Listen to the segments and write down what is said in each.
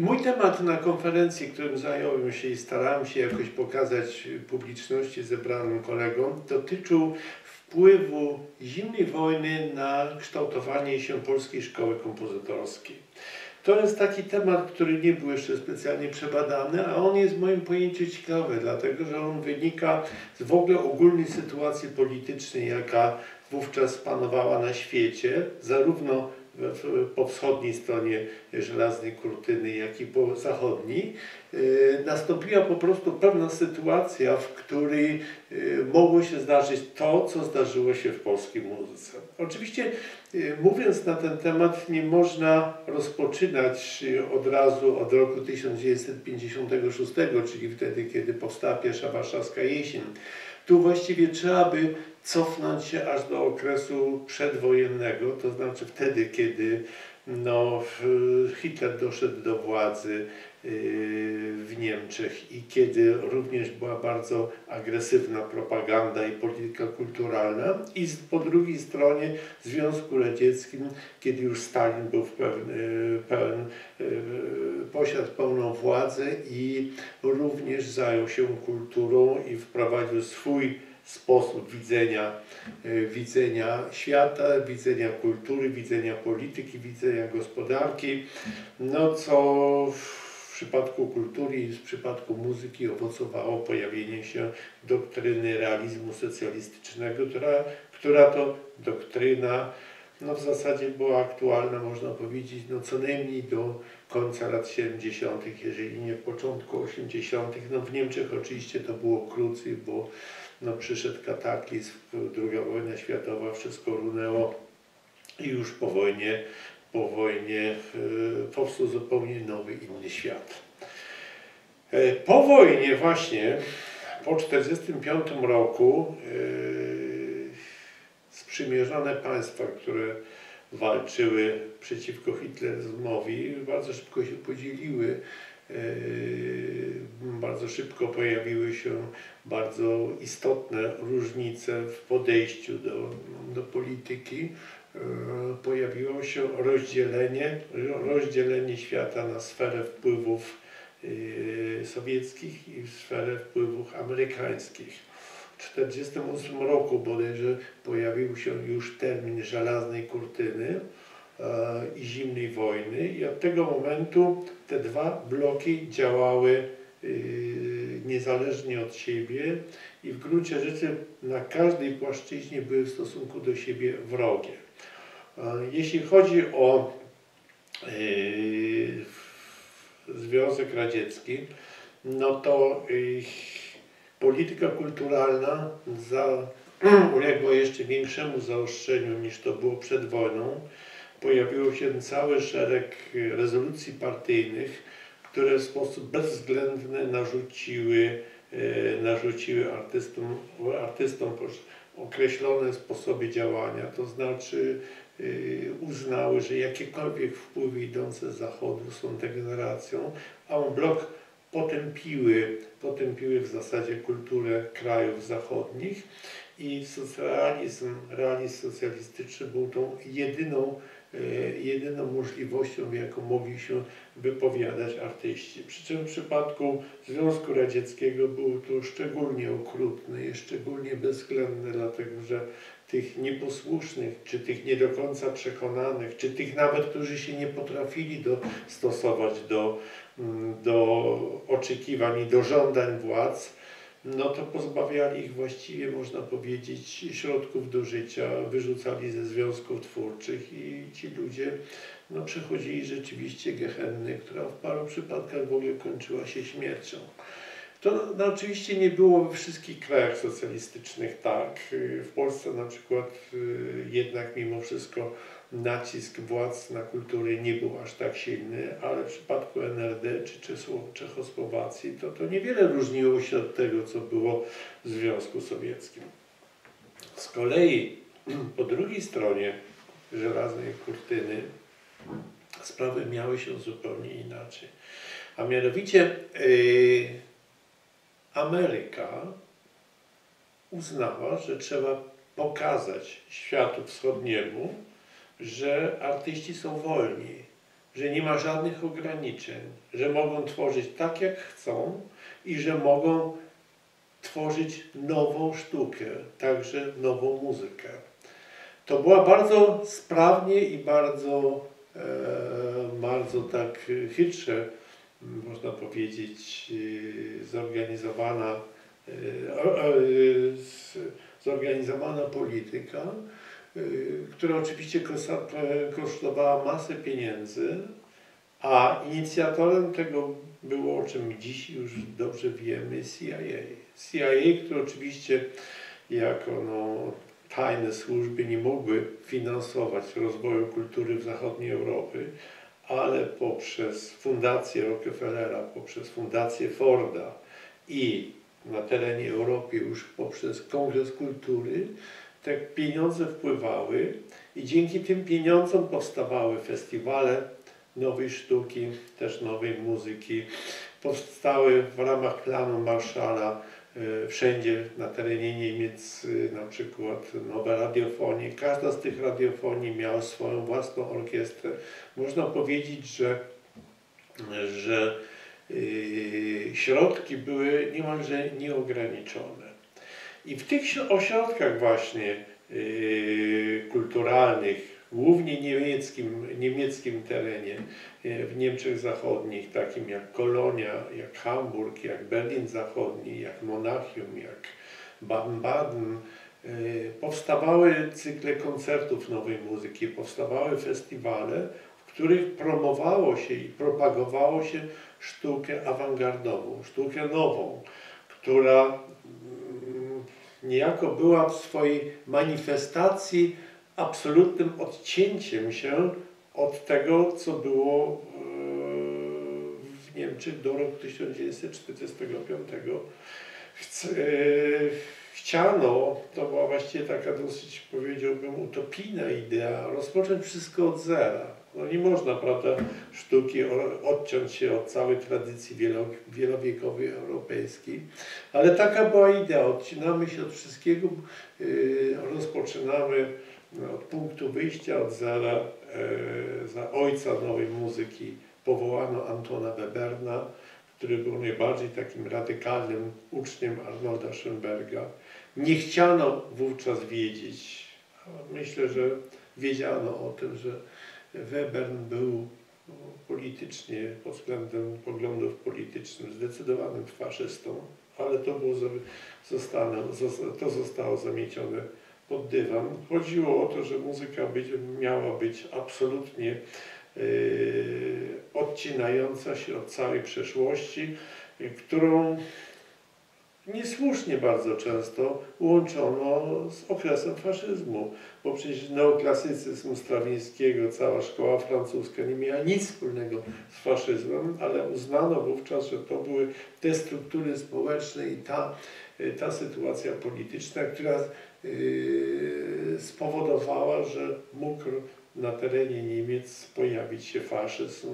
Mój temat na konferencji, którym zająłem się i starałem się jakoś pokazać publiczności zebranym kolegom, dotyczył wpływu zimnej wojny na kształtowanie się polskiej szkoły kompozytorskiej. To jest taki temat, który nie był jeszcze specjalnie przebadany, a on jest w moim pojęciu ciekawy, dlatego że on wynika z w ogóle ogólnej sytuacji politycznej, jaka wówczas panowała na świecie, zarówno po wschodniej stronie żelaznej kurtyny, jak i po zachodniej, e, nastąpiła po prostu pewna sytuacja, w której e, mogło się zdarzyć to, co zdarzyło się w polskiej muzyce. Oczywiście e, mówiąc na ten temat nie można rozpoczynać od razu od roku 1956, czyli wtedy, kiedy powstała pierwsza warszawska jesień. Tu właściwie trzeba by cofnąć się aż do okresu przedwojennego, to znaczy wtedy, kiedy no, Hitler doszedł do władzy yy, w Niemczech i kiedy również była bardzo agresywna propaganda i polityka kulturalna i po drugiej stronie Związku Radzieckim, kiedy już Stalin był w pełen, yy, pełen yy, posiadł pełną władzę i również zajął się kulturą i wprowadził swój sposób widzenia, e, widzenia świata, widzenia kultury, widzenia polityki, widzenia gospodarki, no co w przypadku kultury i w przypadku muzyki owocowało pojawienie się doktryny realizmu socjalistycznego, która, która to doktryna no w zasadzie była aktualna, można powiedzieć, no co najmniej do końca lat 70., jeżeli nie początku 80. No w Niemczech oczywiście to było krócej, bo no, przyszedł kataklizm, II wojna światowa, wszystko runęło i już po wojnie, po wojnie e, powstał zupełnie nowy, inny świat. E, po wojnie właśnie, po 1945 roku e, sprzymierzone państwa, które walczyły przeciwko hitleryzmowi, bardzo szybko się podzieliły bardzo szybko pojawiły się bardzo istotne różnice w podejściu do, do polityki. Yy, pojawiło się rozdzielenie, rozdzielenie świata na sferę wpływów yy, sowieckich i sferę wpływów amerykańskich. W 1948 roku bodajże pojawił się już termin żelaznej kurtyny, i zimnej wojny. I od tego momentu te dwa bloki działały y, niezależnie od siebie. I w gruncie rzeczy na każdej płaszczyźnie były w stosunku do siebie wrogie. E, jeśli chodzi o y, Związek Radziecki, no to polityka kulturalna za, uległa jeszcze większemu zaostrzeniu niż to było przed wojną pojawiło się cały szereg rezolucji partyjnych, które w sposób bezwzględny narzuciły, e, narzuciły artystom, artystom określone sposoby działania, to znaczy e, uznały, że jakiekolwiek wpływy idące z zachodu są degeneracją, a on blok potępiły, potępiły w zasadzie kulturę krajów zachodnich i socjalizm, realizm socjalistyczny był tą jedyną jedyną możliwością, jaką mogli się wypowiadać artyści. Przy czym w przypadku Związku Radzieckiego był to szczególnie okrutny szczególnie bezwzględny, dlatego że tych nieposłusznych, czy tych nie do końca przekonanych, czy tych nawet, którzy się nie potrafili dostosować do, mm, do oczekiwań i do żądań władz, no to pozbawiali ich właściwie, można powiedzieć, środków do życia, wyrzucali ze związków twórczych i ci ludzie no, przechodzili rzeczywiście gehenny, która w paru przypadkach w ogóle kończyła się śmiercią. To no, oczywiście nie było we wszystkich krajach socjalistycznych tak. W Polsce na przykład y, jednak mimo wszystko nacisk władz na kulturę nie był aż tak silny, ale w przypadku NRD czy Czechosłowacji to, to niewiele różniło się od tego, co było w Związku Sowieckim. Z kolei po drugiej stronie żelaznej kurtyny sprawy miały się zupełnie inaczej. A mianowicie yy, Ameryka uznała, że trzeba pokazać światu wschodniemu, że artyści są wolni, że nie ma żadnych ograniczeń, że mogą tworzyć tak jak chcą i że mogą tworzyć nową sztukę, także nową muzykę. To była bardzo sprawnie i bardzo, e, bardzo tak chytrze, można powiedzieć, e, zorganizowana, e, zorganizowana polityka, która oczywiście kosztowała masę pieniędzy, a inicjatorem tego było, o czym dziś już dobrze wiemy, CIA. CIA, które oczywiście jako no, tajne służby nie mogły finansować rozwoju kultury w zachodniej Europy, ale poprzez Fundację Rockefellera, poprzez Fundację Forda i na terenie Europy już poprzez Kongres Kultury te pieniądze wpływały i dzięki tym pieniądzom powstawały festiwale nowej sztuki, też nowej muzyki. Powstały w ramach planu Marszala e, wszędzie na terenie Niemiec e, na przykład nowe radiofonie. Każda z tych radiofonii miała swoją własną orkiestrę. Można powiedzieć, że, że yy, środki były niemalże nieograniczone. I w tych ośrodkach właśnie yy, kulturalnych, głównie niemieckim, niemieckim terenie, e, w Niemczech Zachodnich, takim jak Kolonia, jak Hamburg, jak Berlin Zachodni, jak Monachium, jak Baden-Baden, e, powstawały cykle koncertów nowej muzyki, powstawały festiwale, w których promowało się i propagowało się sztukę awangardową, sztukę nową, która niejako była w swojej manifestacji absolutnym odcięciem się od tego, co było e, w Niemczech do roku 1945. E, chciano, to była właściwie taka dosyć, powiedziałbym, utopijna idea, rozpocząć wszystko od zera. No nie można, prawda, sztuki odciąć się od całej tradycji wielowiekowej europejskiej, ale taka była idea, odcinamy się od wszystkiego, e, rozpoczynamy no, od punktu wyjścia, od zera, e, za ojca nowej muzyki powołano Antona Weberna, który był najbardziej takim radykalnym uczniem Arnolda Schoenberga. Nie chciano wówczas wiedzieć, myślę, że wiedziano o tym, że Webern był no, politycznie, pod względem poglądów politycznych, zdecydowanym faszystą, ale to, było, zostało, to zostało zamiecione pod dywan. Chodziło o to, że muzyka być, miała być absolutnie yy, odcinająca się od całej przeszłości, którą niesłusznie bardzo często łączono z okresem faszyzmu, bo przecież neoklasycyzm Strawińskiego, cała szkoła francuska nie miała nic wspólnego z faszyzmem, ale uznano wówczas, że to były te struktury społeczne i ta, yy, ta sytuacja polityczna, która Yy, spowodowała, że mógł na terenie Niemiec pojawić się faszyzm.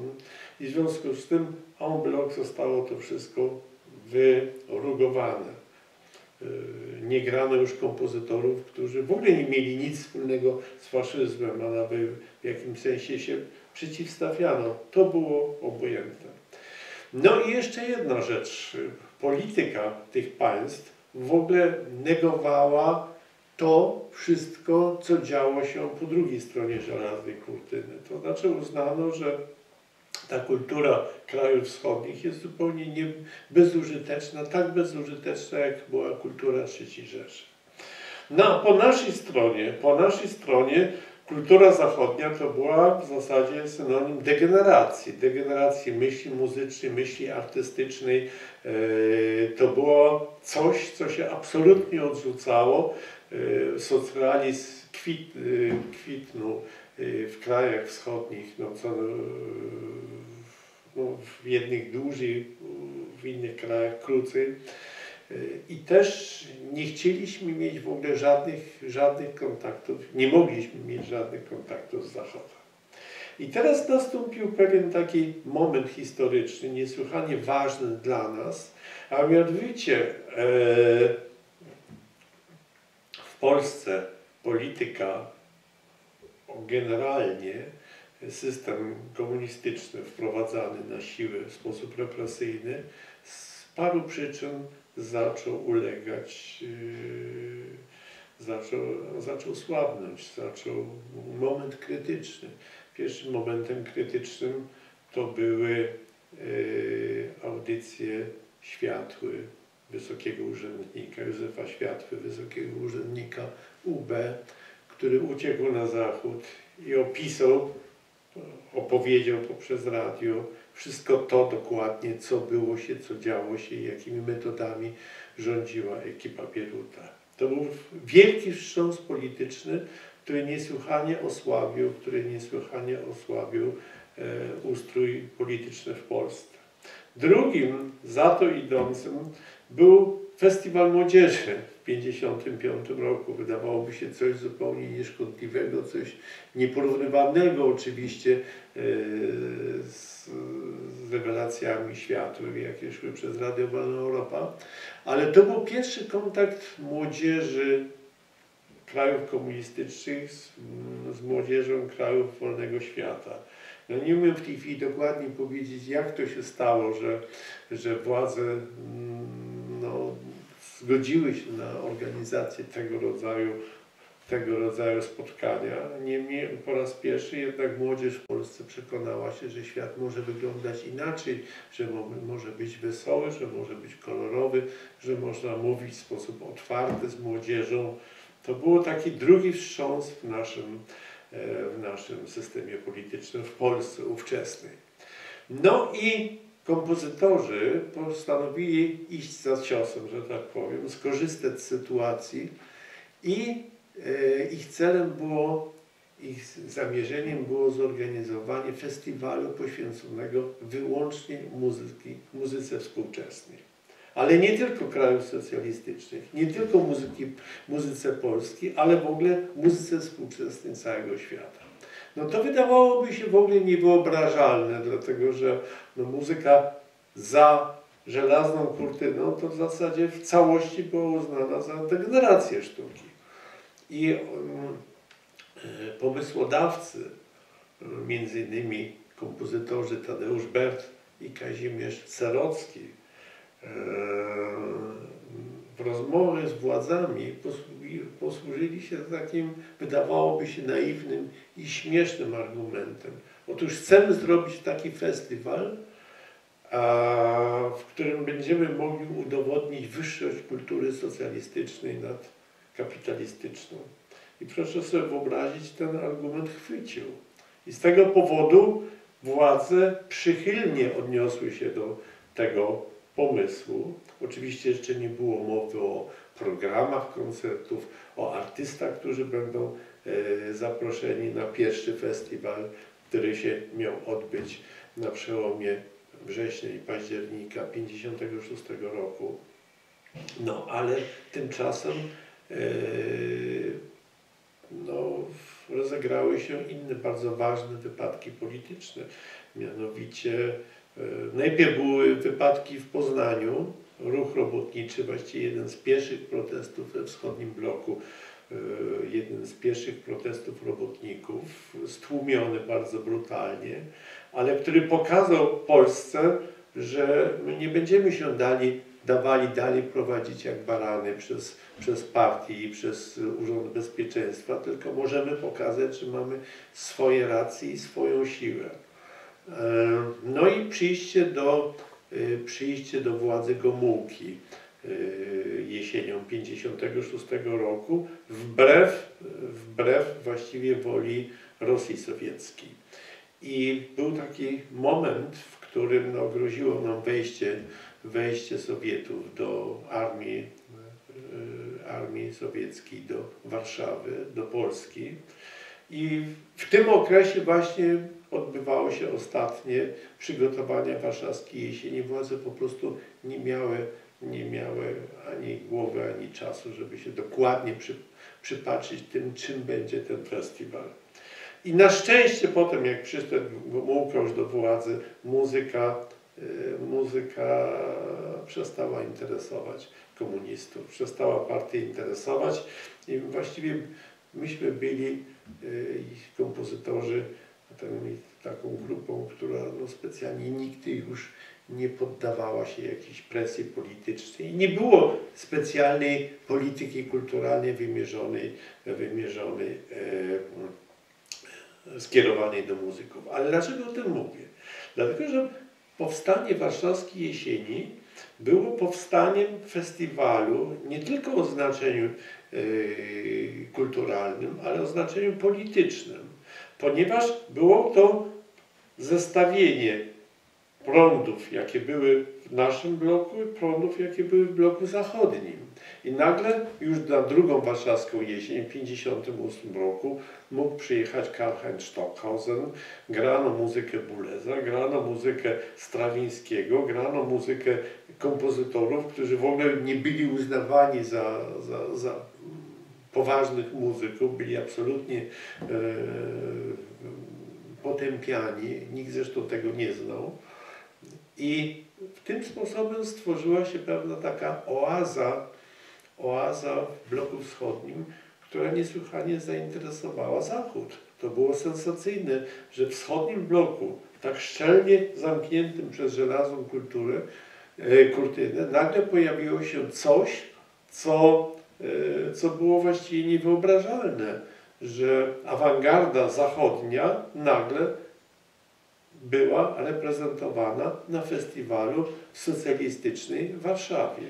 I w związku z tym en bloc zostało to wszystko wyrugowane. Yy, nie grano już kompozytorów, którzy w ogóle nie mieli nic wspólnego z faszyzmem, a nawet w jakimś sensie się przeciwstawiano. To było obojętne. No i jeszcze jedna rzecz. Polityka tych państw w ogóle negowała to wszystko, co działo się po drugiej stronie żelaznej kurtyny. To znaczy uznano, że ta kultura krajów wschodnich jest zupełnie nie, bezużyteczna, tak bezużyteczna, jak była kultura III Rzeszy. No po naszej stronie, po naszej stronie kultura zachodnia to była w zasadzie synonim degeneracji, degeneracji myśli muzycznej, myśli artystycznej. E, to było coś, co się absolutnie odrzucało Y, socrealizm kwit, y, kwitnął w krajach wschodnich, no, co, no, w jednych dłużej, w innych krajach krócej. I też nie chcieliśmy mieć w ogóle żadnych, żadnych kontaktów, nie mogliśmy mieć żadnych kontaktów z Zachodem. I teraz nastąpił pewien taki moment historyczny, niesłychanie ważny dla nas, a mianowicie e, w Polsce polityka generalnie system komunistyczny wprowadzany na siłę w sposób represyjny z paru przyczyn zaczął ulegać, yy, zaczął, zaczął słabnąć, zaczął moment krytyczny. Pierwszym momentem krytycznym to były yy, audycje światły wysokiego urzędnika, Józefa Światły, wysokiego urzędnika UB, który uciekł na zachód i opisał, opowiedział poprzez radio wszystko to dokładnie, co było się, co działo się i jakimi metodami rządziła ekipa Bieruta. To był wielki wstrząs polityczny, który niesłychanie osłabił, który niesłychanie osłabił e, ustrój polityczny w Polsce. Drugim za to idącym był Festiwal Młodzieży 1955 roku. Wydawałoby się coś zupełnie nieszkodliwego, coś nieporównywalnego oczywiście e, z, rewelacjami światłymi, jakie szły przez Radio Wolna Europa, ale to był pierwszy kontakt młodzieży krajów komunistycznych z, z młodzieżą krajów wolnego świata. No nie umiem w tej chwili dokładnie powiedzieć, jak to się stało, że, że władze mm, no, zgodziły się na organizację tego rodzaju, tego rodzaju spotkania. Niemniej po raz pierwszy jednak młodzież w Polsce przekonała się, że świat może wyglądać inaczej, że może być wesoły, że może być kolorowy, że można mówić w sposób otwarty z młodzieżą. To był taki drugi wstrząs w naszym, e, w naszym systemie politycznym w Polsce ówczesnej. No i kompozytorzy postanowili iść za ciosem, że tak powiem, skorzystać z sytuacji i e, ich celem było, ich zamierzeniem było zorganizowanie festiwalu poświęconego wyłącznie muzyki, muzyce współczesnej. Ale nie tylko krajów socjalistycznych, nie tylko muzyki, muzyce polskiej, ale w ogóle muzyce współczesnej całego świata no to wydawałoby się w ogóle niewyobrażalne, dlatego że no, muzyka za żelazną kurtyną to w zasadzie w całości była uznana za degenerację sztuki. I um, pomysłodawcy, między innymi kompozytorzy Tadeusz Bert i Kazimierz Cerocki, e, w rozmowie z władzami posłużyli się takim, wydawałoby się, naiwnym i śmiesznym argumentem. Otóż chcemy zrobić taki festiwal, w którym będziemy mogli udowodnić wyższość kultury socjalistycznej nad kapitalistyczną. I proszę sobie wyobrazić, ten argument chwycił. I z tego powodu władze przychylnie odniosły się do tego pomysłu. Oczywiście jeszcze nie było mowy o programach koncertów, o artystach, którzy będą e, zaproszeni na pierwszy festiwal, który się miał odbyć na przełomie września i października 1956 roku. No, ale tymczasem e, no, rozegrały się inne bardzo ważne wypadki polityczne. Mianowicie najpierw były wypadki w Poznaniu, ruch robotniczy, właściwie jeden z pierwszych protestów we wschodnim bloku, e, jeden z pierwszych protestów robotników, stłumiony bardzo brutalnie, ale który pokazał Polsce, że nie będziemy się dali, dawali dalej prowadzić jak barany przez, przez partię i przez Urząd Bezpieczeństwa, tylko możemy pokazać, że mamy swoje racje i swoją siłę. E, no i przyjście do Y, przyjście do władzy Gomułki y, jesienią 56 roku wbrew, wbrew właściwie woli Rosji Sowieckiej. I był taki moment, w którym no, groziło nam wejście, wejście Sowietów do armii, armii sowieckiej, do Warszawy, do Polski. I w tym okresie właśnie odbywało się ostatnie przygotowania warszawskiej jesieni. Władze po prostu nie miały, nie miały ani głowy, ani czasu, żeby się dokładnie przy, przypatrzyć tym, czym będzie ten festiwal. I na szczęście potem, jak przyszedł już do władzy, muzyka, y, muzyka przestała interesować komunistów, przestała partię interesować i właściwie myśmy byli, y, kompozytorzy, ten, taką grupą, która no, specjalnie nigdy już nie poddawała się jakiejś presji politycznej. Nie było specjalnej polityki kulturalnej wymierzonej, wymierzonej e, skierowanej do muzyków. Ale dlaczego o tym mówię? Dlatego, że powstanie warszawskiej jesieni było powstaniem festiwalu nie tylko o znaczeniu e, kulturalnym, ale o znaczeniu politycznym, ponieważ było to zestawienie prądów, jakie były w naszym bloku i prądów, jakie były w bloku zachodnim. I nagle już na drugą warszawską jesień w 1958 roku mógł przyjechać Karl-Heinz Stockhausen, grano muzykę Buleza, grano muzykę Strawińskiego, grano muzykę kompozytorów, którzy w ogóle nie byli uznawani za, za, za poważnych muzyków, byli absolutnie e, potępiani, nikt zresztą tego nie znał. I tym sposobem stworzyła się pewna taka oaza, oaza w bloku wschodnim, która niesłychanie zainteresowała Zachód. To było sensacyjne, że w wschodnim bloku, tak szczelnie zamkniętym przez żelazną kulturę, e, kurtynę, nagle pojawiło się coś, co, co było właściwie niewyobrażalne, że awangarda zachodnia nagle była reprezentowana na festiwalu w socjalistycznej Warszawie.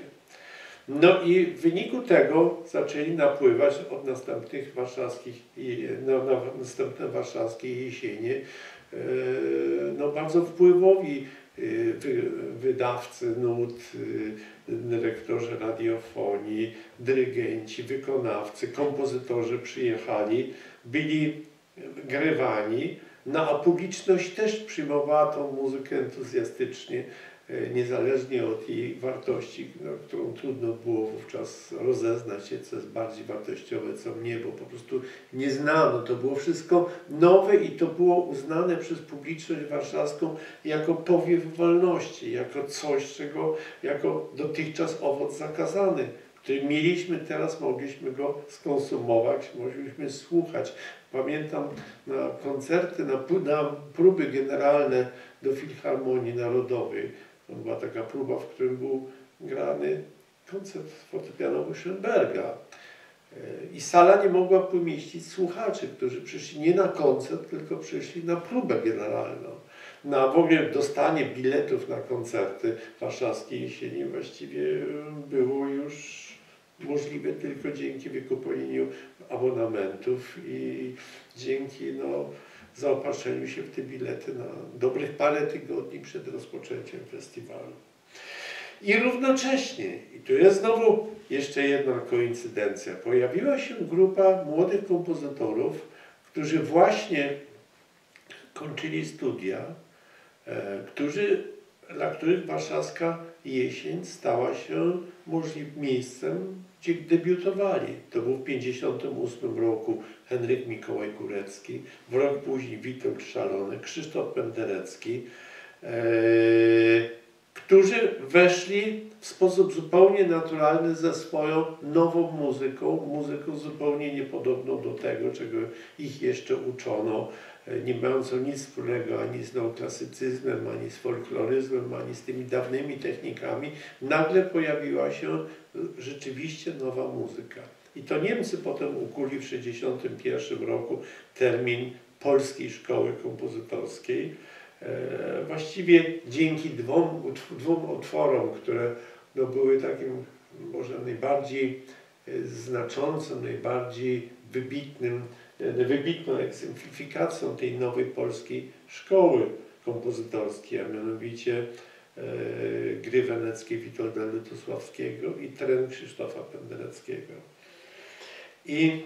No i w wyniku tego zaczęli napływać od następnych warszawskich, no, na następne warszawskie jesienie e, no, bardzo wpływowi e, wydawcy nut, dyrektorzy radiofonii, dyrygenci, wykonawcy, kompozytorzy przyjechali, byli grywani, no a publiczność też przyjmowała tą muzykę entuzjastycznie, niezależnie od jej wartości, no, którą trudno było wówczas rozeznać się, co jest bardziej wartościowe, co nie, bo po prostu nie znano. To było wszystko nowe i to było uznane przez publiczność warszawską jako powiew wolności, jako coś, czego, jako dotychczas owoc zakazany który mieliśmy teraz, mogliśmy go skonsumować, mogliśmy słuchać. Pamiętam na koncerty, na, na próby generalne do Filharmonii Narodowej. To była taka próba, w którym był grany koncert fortepianowy Schönberga. E, I sala nie mogła pomieścić słuchaczy, którzy przyszli nie na koncert, tylko przyszli na próbę generalną. Na w ogóle dostanie biletów na koncerty warszawskiej jesieni właściwie było już możliwe tylko dzięki wykupieniu abonamentów i dzięki no, zaopatrzeniu się w te bilety na dobrych parę tygodni przed rozpoczęciem festiwalu. I równocześnie, i tu jest znowu jeszcze jedna koincydencja, pojawiła się grupa młodych kompozytorów, którzy właśnie kończyli studia, e, którzy, dla których warszawska jesień stała się możliwym miejscem gdzie debiutowali. To był w 1958 roku Henryk Mikołaj Kurecki, w rok później Witold Szalony, Krzysztof Penderecki, e, którzy weszli w sposób zupełnie naturalny ze swoją nową muzyką, muzyką zupełnie niepodobną do tego, czego ich jeszcze uczono, e, nie mającą nic wspólnego ani z neoklasycyzmem, ani z folkloryzmem, ani z tymi dawnymi technikami, nagle pojawiła się rzeczywiście nowa muzyka. I to Niemcy potem ukuli w 1961 roku termin Polskiej Szkoły Kompozytorskiej. E, właściwie dzięki dwom, dwóm utworom, które no, były takim może najbardziej e, znaczącym, najbardziej wybitnym, e, wybitną egzemplifikacją tej nowej polskiej szkoły kompozytorskiej, a mianowicie gry weneckiej Witolda Lutosławskiego i tren Krzysztofa Pendereckiego. I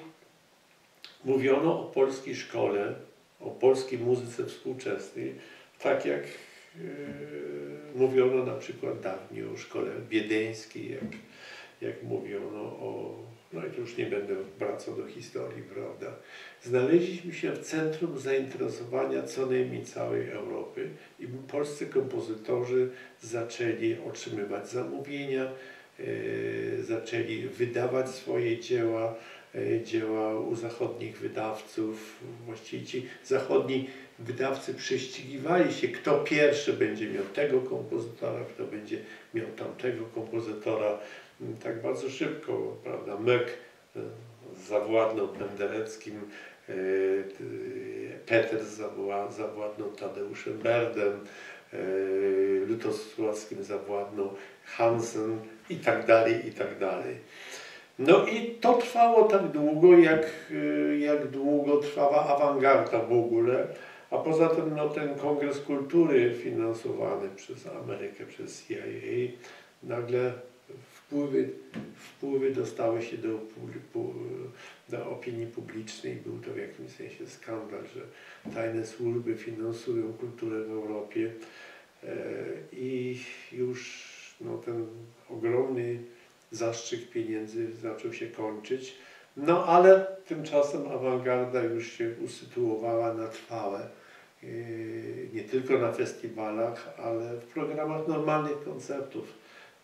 mówiono o polskiej szkole, o polskiej muzyce współczesnej, tak jak yy, mówiono na przykład dawniej o szkole wiedeńskiej, jak, jak mówiono o no i tu już nie będę wracał do historii, prawda. Znaleźliśmy się w centrum zainteresowania co najmniej całej Europy i polscy kompozytorzy zaczęli otrzymywać zamówienia, yy, zaczęli wydawać swoje dzieła, e, dzieła u zachodnich wydawców. Właściwie ci zachodni wydawcy prześcigiwali się, kto pierwszy będzie miał tego kompozytora, kto będzie miał tamtego kompozytora. Mm, Tak bardzo szybko, prawda, Mek e, zawładnął Pendereckim, e, t- Peters zawła- zawładnął Tadeuszem Berdem, e, Lutosławskim zawładnął Hansen i tak dalej, i tak dalej. No i to trwało tak długo, jak, y, jak długo trwała awangarda w ogóle, a poza tym no, ten Kongres Kultury finansowany przez Amerykę, przez CIA, nagle wpływy, wpływy dostały się do, do opinii publicznej. Był to w jakimś sensie skandal, że tajne służby finansują kulturę w Europie e, i już no, ten ogromny zastrzyk pieniędzy zaczął się kończyć. No ale tymczasem awangarda już się usytuowała na trwałe. Yy, Nie tylko na festiwalach, ale w programach normalnych koncertów.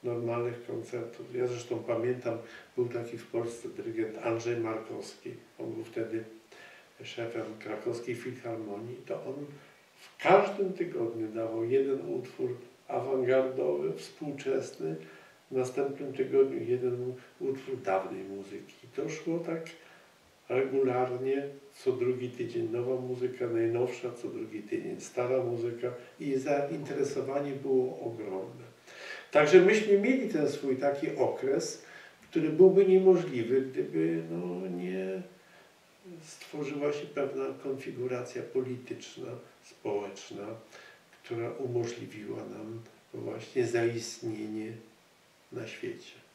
Normalnych koncertów. Ja zresztą pamiętam, był taki w Polsce dyrygent Andrzej Markowski. On był wtedy szefem krakowskiej filharmonii. To on w każdym tygodniu dawał jeden utwór awangardowy, współczesny, w następnym tygodniu jeden utwór dawnej muzyki. To szło tak regularnie, co drugi tydzień nowa muzyka, najnowsza, co drugi tydzień stara muzyka i zainteresowanie było ogromne. Także myśmy mieli ten swój taki okres, który byłby niemożliwy, gdyby no, nie stworzyła się pewna konfiguracja polityczna, społeczna, która umożliwiła nam właśnie zaistnienie na świecie.